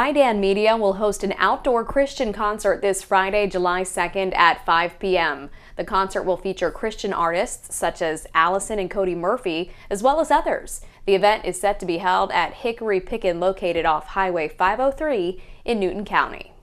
Rydan Media will host an outdoor Christian concert this Friday, July 2nd at 5 p.m. The concert will feature Christian artists such as Allison and Cody Murphy, as well as others. The event is set to be held at Hickory Pickin located off Highway 503 in Newton County.